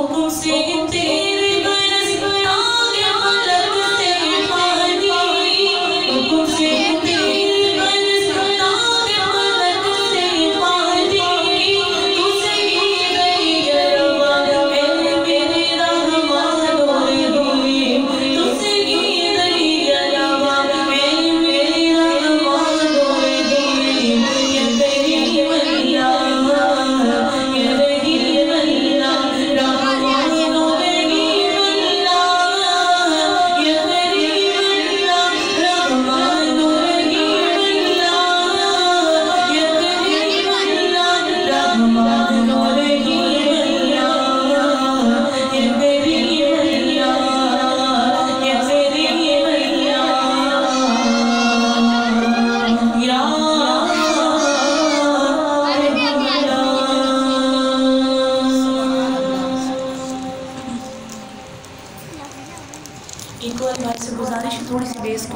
não consigo entender. एक और भाई से गुजारिश थोड़ी सी बेस